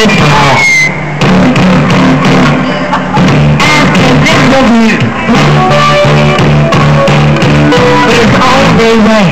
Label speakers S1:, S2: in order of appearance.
S1: It's always a